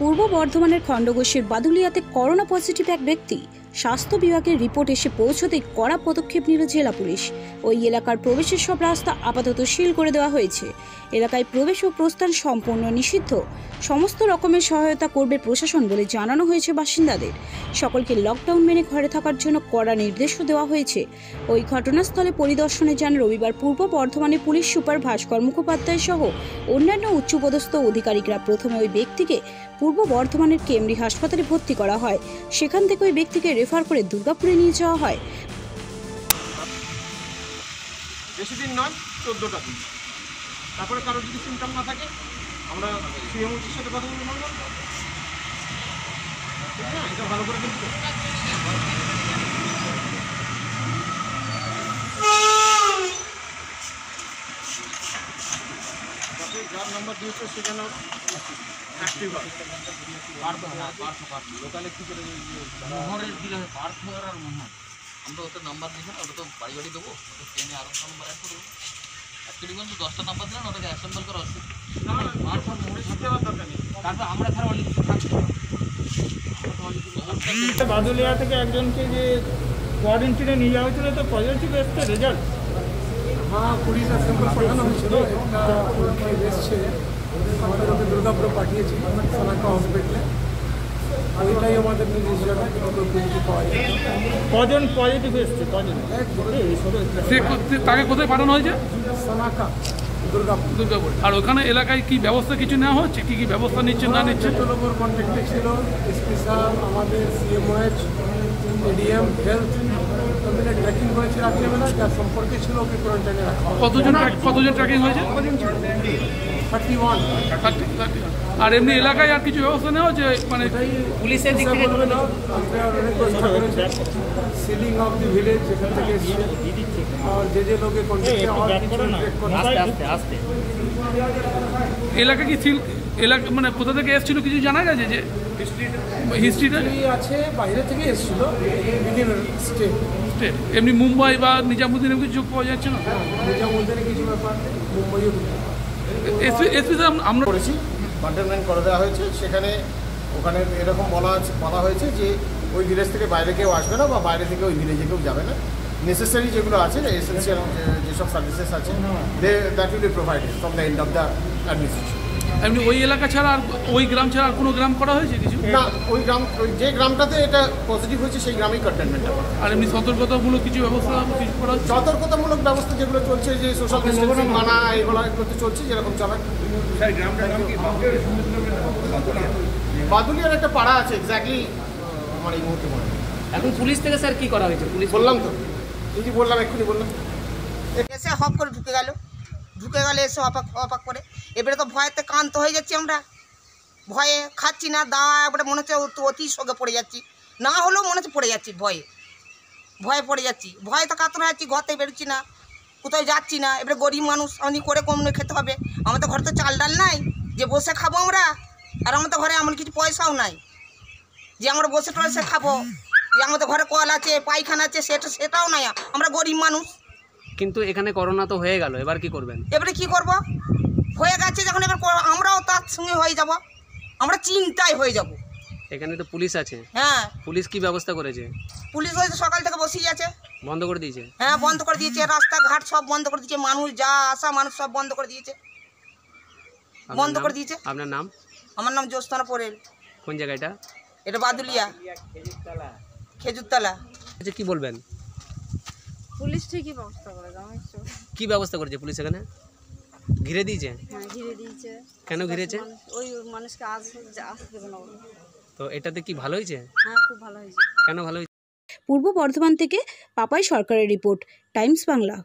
পূর্ব বর্ধমানের খণ্ডঘোষের বাদুলিয়াতে corona positive এক ব্যক্তি স্বাস্থ্য বিভাগের রিপোর্ট এসে পৌঁছতেই কড়া পদক্ষেপ নিল জেলা পুলিশ। ওই এলাকার প্রবেশের সব রাস্তা আপাতত সিল করে দেওয়া হয়েছে। এলাকায় প্রবেশ ও প্রস্থান সম্পূর্ণ নিষিদ্ধ। সমস্ত রকমের সহায়তা করবে প্রশাসন বলে জানানো হয়েছে বাসিন্দাদের। সকলকে লকডাউন মেনে ঘরে থাকার জন্য কড়া নির্দেশও দেওয়া হয়েছে। ওই ঘটনাস্থলে পরিদর্শনে যান রবিবার পূর্ব বর্ধমানে পুলিশ সুপার ভাস্কর মুখোপাধ্যায় সহ অন্যান্য উচ্চপদস্থ অধিকারিকরা। প্রথমে ওই ব্যক্তিকে পূর্ব বর্ধমানের কেমরি হাসপাতালে ভর্তি করা হয়। সেখান থেকে ওই ব্যক্তিকে রেফার করে দুর্গাপুরে নিয়ে যাওয়া হয়। বেশি নয়, চোদ্দোটা দিন। তারপরে কারোর যদি সিমটম না থাকে, আমরা সিএমওটির সাথে কথা বলে নেব। ঠিক না এটা ভালো করে কিন্তু তারপরে যার নাম্বার দিয়েছে সেখানে অ্যাক্টিভ হয় লোকালে কি করে মোহরের দিলে পার্থ আর মোহর। আমরা ওটা নাম্বার দিয়েছি না ওটা তো বাড়ি বাড়ি দেবো ওটা ট্রেনে আরও নাম্বার অ্যাড করব। অ্যাকচুয়ালি বলছি দশটা নাম্বার দিলেন ওটাকে অ্যাসেম্বল করা অসুবিধা না পার্থ তারপর আমরা অনেক থাকছে। বাদুলিয়া থেকে একজনকে যে কোয়ারেন্টিনে নিয়ে যাওয়া হয়েছিল তো পজিটিভ এসছে রেজাল্ট কুড়িটা স্যাম্পল পাঠানো হয়েছিল। একটা এসছে। আমাদের ওকে দুর্গাপুরে পাঠিয়েছি সোনাকা হসপিটালে ওইটাই আমাদের নির্দেশ যাবে কিন্তু পজিটিভ পাওয়া যায় কজন পজিটিভ এসছে? কজন? তাকে কোথায় পাঠানো হয়েছে? সোনাকা দুর্গাপুর। দুর্গাপুর। আর ওখানে এলাকায় কি ব্যবস্থা কিছু নেওয়া হচ্ছে? কি কি ব্যবস্থা নিচ্ছে না নিচ্ছে কন্ট্যাক্টে ছিল স্পেশাল আমাদের সিএমওএইচ এডিএম হেলথ ট্র্যাকিং রাত্রিবেলা সম্পর্কে ছিল ওকে কোয়ারেন্টাইনে রাখা কতজন কতজন ট্র্যাকিং হয়েছে? Thirty one. আর এমনি এলাকায় আর কিছু ব্যবস্থা নেওয়া হচ্ছে মানে পুলিশের দিক থেকে সিলিং অফ দি ভিলেজ যেখান থেকে এসছে। যে যে লোকে কন্ট্যাক্টে এলাকা কি সিল এলাকা মানে কোথা থেকে এসেছিল কিছু জানা গেছে যে হিস্ট্রিটা হিস্ট্রি আছে বাইরে থেকে এসেছিল বিভিন্ন স্টেট এমনি মুম্বাই বা নিজামুদ্দিন এমনি কিছু পাওয়া যাচ্ছে না? নিজামুদ্দিনে কিছু ব্যাপার মুম্বাইও এসপি সাহেব আমরা করেছি কন্টেনমেন্ট করে দেওয়া হয়েছে। সেখানে ওখানে এরকম বলা আছে বলা হয়েছে যে ওই ভিলেজ থেকে বাইরে কেউ আসবে না বা বাইরে থেকে ওই ভিলেজে কেউ যাবে না। নেসেসারি যেগুলো আছে এসেন্সিয়াল যেসব সার্ভিসেস আছে they that will be provided from the end of the administration এমনি ওই এলাকা ছাড়া আর ওই গ্রাম ছাড়া আর কোনো গ্রাম করা হয়েছে কিছু? না ওই গ্রাম ওই যে গ্রামটাতে এটা পজিটিভ হয়েছে সেই গ্রামেই কন্টেনমেন্টটা আর এমনি সতর্কতামূলক কিছু ব্যবস্থা কিছু করা হচ্ছে? সতর্কতামূলক ব্যবস্থা যেগুলো চলছে যে সোশ্যাল ডিস্টেন্সিং মানা এগুলো করতে চলছে যেরকম চলে। বাদুলিয়ার একটা পাড়া আছে এক্স্যাক্টলি আমার এই মুহূর্তে মনে এখন পুলিশ থেকে স্যার কি করা হয়েছে? পুলিশ বললাম তো। এই যে বললাম এক্ষুনি বললাম। এসে হপ করে ঢুকে গেল। ঢুকে গেলে এসে অপাক অপাক করে। এবারে তো ভয়েতে কান্ত হয়ে যাচ্ছি আমরা। ভয়ে খাচ্ছি না দাওয়া এবারে মনে হচ্ছে অতি- শোকে পড়ে যাচ্ছি। না হলেও মনে হচ্ছে পড়ে যাচ্ছি ভয়ে। ভয়ে পড়ে যাচ্ছি। ভয়ে তো কাতর যাচ্ছি ঘর থেকে বেরোচ্ছি না। কোথাও যাচ্ছি না। এবারে গরিব মানুষ আমি করে কম খেতে হবে। আমাদের ঘরে তো চাল ডাল নাই। যে বসে খাব আমরা, আর আমাদের ঘরে এমন কিছু পয়সাও নাই। যে আমরা বসে টসে খাব। যে আমাদের ঘরে কল আছে, পায়খানা আছে, সেটা সেটাও নাই। আমরা গরিব মানুষ। কিন্তু এখানে করোনা তো হয়ে গেল এবার কি করবেন? এবারে কি করব? হয়ে গেছে যখন এবার আমরাও তার সঙ্গে হয়ে যাব। আমরা চিন্তায় হয়ে যাব। এখানে তো পুলিশ আছে। হ্যাঁ। পুলিশ কি ব্যবস্থা করেছে? পুলিশ হয়তো সকাল থেকে বসেই আছে। বন্ধ করে দিয়েছে? হ্যাঁ বন্ধ করে দিয়েছে। রাস্তাঘাট সব বন্ধ করে দিয়েছে। মানুষ যা আসা মানুষ সব বন্ধ করে দিয়েছে। বন্ধ করে দিয়েছে। আপনার নাম? আমার নাম জ্যোৎস্না পোরেল। কোন জায়গাটা এটা বাদুলিয়া। খেজুরতলা। আচ্ছা কি বলবেন? পুলিশ ঠিকই ব্যবস্থা করে আমি কি ব্যবস্থা করেছে পুলিশ এখানে? ঘিরে দিয়েছে? হ্যাঁ ঘিরে দিয়েছে। কেন ঘিরেছে? ওই মানুষকে আস আসতে দেবে না তো এটাতে কি ভালো হয়েছে? হ্যাঁ খুব ভালো হয়েছে। কেন ভালো হয়েছে? পূর্ব বর্ধমান থেকে পাপাই সরকারের রিপোর্ট টাইমস বাংলা।